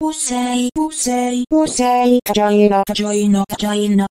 Pussy, pussy, pussy, vagina, vagina, vagina.